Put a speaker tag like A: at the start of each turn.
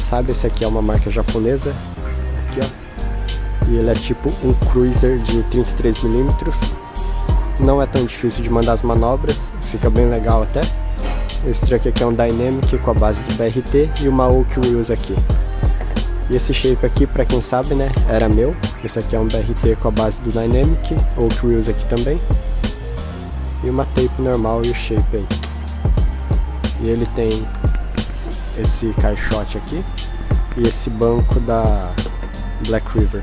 A: sabe, esse aqui é uma marca japonesa. Aqui, ó. E ele é tipo um cruiser de 33mm. Não é tão difícil de mandar as manobras, fica bem legal até. Esse truck aqui é um Dynamic com a base do BRT e uma Oak Wheels aqui. E esse shape aqui, para quem sabe, né, era meu. Esse aqui é um BRT com a base do Dynamic, Oak Wheels aqui também. E uma tape normal e o shape aí. E ele tem esse caixote aqui e esse banco da Black River.